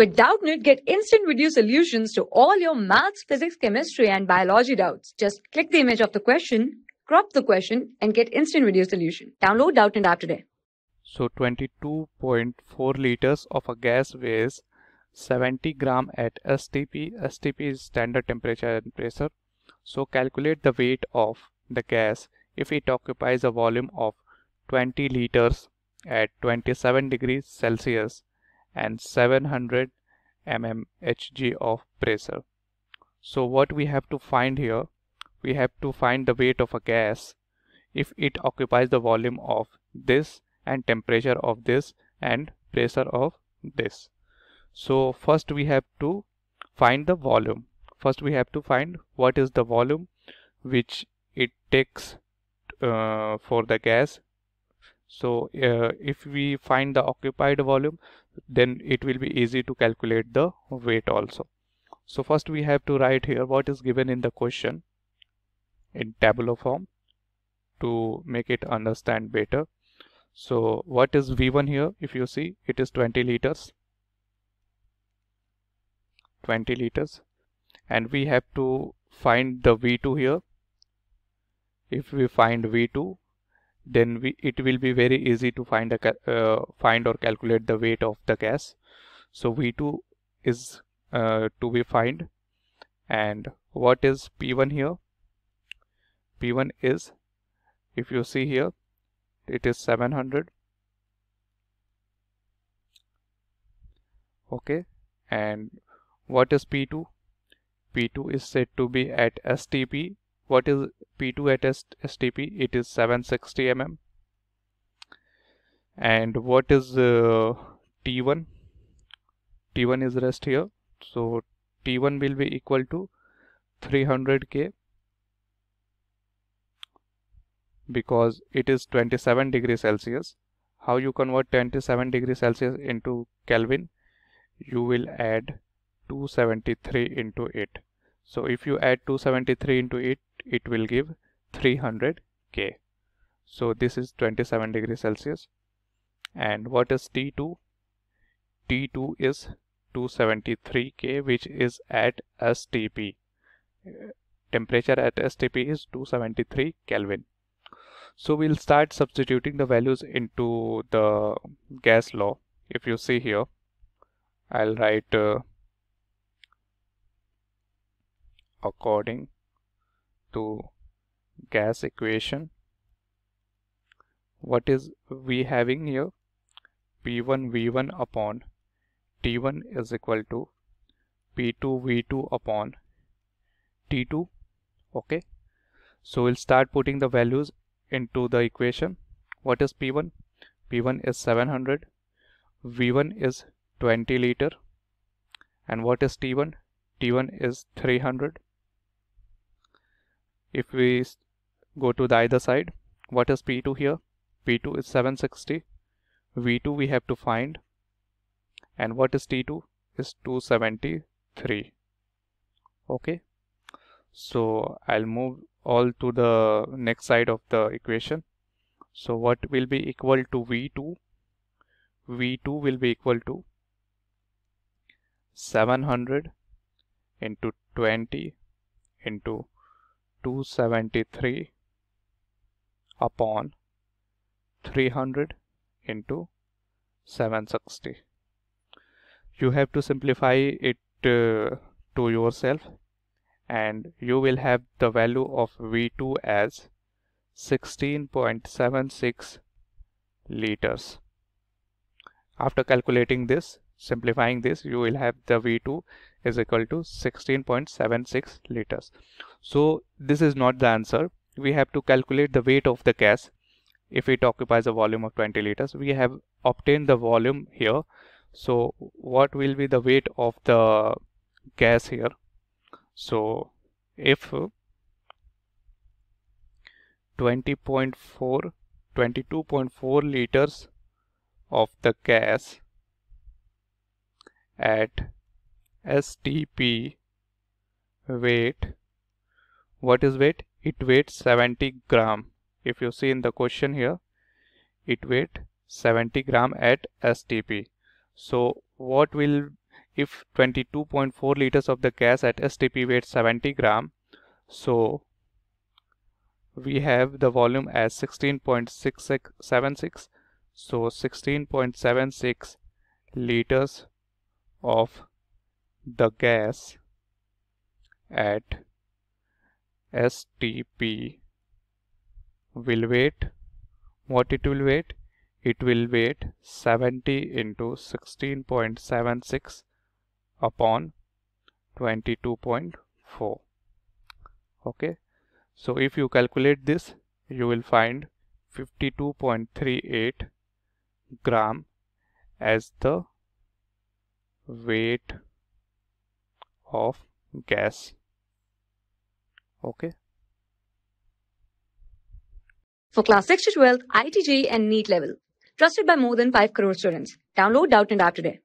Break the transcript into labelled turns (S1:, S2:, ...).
S1: With Doubtnut, get instant video solutions to all your maths, physics, chemistry, and biology doubts. Just click the image of the question, crop the question, and get instant video solution. Download Doubtnut app today.
S2: So 22.4 liters of a gas weighs 70 gram at STP. STP is standard temperature and pressure. So calculate the weight of the gas if it occupies a volume of 20 liters at 27 degrees Celsius and 700 mm Hg of pressure. So what we have to find here, we have to find the weight of a gas if it occupies the volume of this and temperature of this and pressure of this. So first we have to find the volume. First we have to find what is the volume which it takes uh, for the gas so uh, if we find the occupied volume then it will be easy to calculate the weight also. So first we have to write here what is given in the question in tabular form to make it understand better. So what is v1 here? If you see it is 20 liters. 20 liters. And we have to find the v2 here. If we find v2 then we, it will be very easy to find a uh, find or calculate the weight of the gas. So v2 is uh, to be find. And what is p1 here? P1 is if you see here it is 700 okay. And what is p2 p2 is said to be at stp what is P2 at STP it is 760 mm and what is uh, T1 T1 is rest here. So T1 will be equal to 300 K because it is 27 degrees Celsius. How you convert 27 degrees Celsius into Kelvin? You will add 273 into it so if you add 273 into it it will give 300 K. So this is 27 degrees Celsius. And what is T2? T2 is 273 K which is at STP. Temperature at STP is 273 Kelvin. So we'll start substituting the values into the gas law. If you see here, I'll write uh, according to gas equation. What is we having here? P1 v1 upon t1 is equal to p2 v2 upon t2 okay. So we'll start putting the values into the equation. What is p1 p1 is 700 v1 is 20 liter. And what is t1 t1 is 300 if we go to the either side what is p2 here? P2 is 760 v2 we have to find. And what is t2 is 273 okay. So I'll move all to the next side of the equation. So what will be equal to v2 v2 will be equal to 700 into 20 into 273 upon 300 into 760 you have to simplify it uh, to yourself and you will have the value of V2 as 16.76 liters. After calculating this simplifying this you will have the V2 is equal to 16.76 liters. So this is not the answer. We have to calculate the weight of the gas. If it occupies a volume of 20 liters we have obtained the volume here. So what will be the weight of the gas here? So if 20.4 22.4 liters of the gas at STP weight. What is weight? It weighs 70 gram. If you see in the question here it weight 70 gram at STP so what will if 22.4 liters of the gas at STP weighs 70 gram so we have the volume as 16.6676 so 16.76 liters of the gas at STP will wait what it will wait it will wait 70 into 16.76 upon 22.4 okay? So if you calculate this you will find 52.38 gram as the weight of gas okay
S1: For class 6 to 12, IIT JEE and NEET level. Trusted by more than 5 crore students. Download Doubtnut App today.